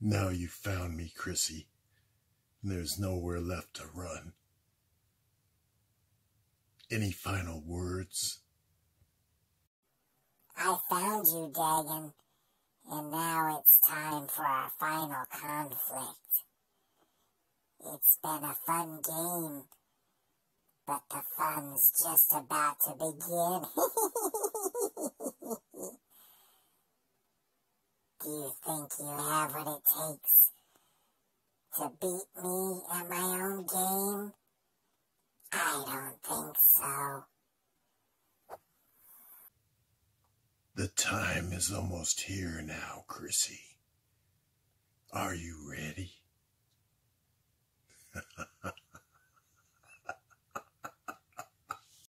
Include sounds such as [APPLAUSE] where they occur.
Now you found me, Chrissy. There's nowhere left to run. Any final words? I found you, Dagon, and now it's time for our final conflict. It's been a fun game, but the fun's just about to begin. [LAUGHS] Do you think you have what it takes to beat me at my own game? I don't think so. The time is almost here now, Chrissy. Are you ready?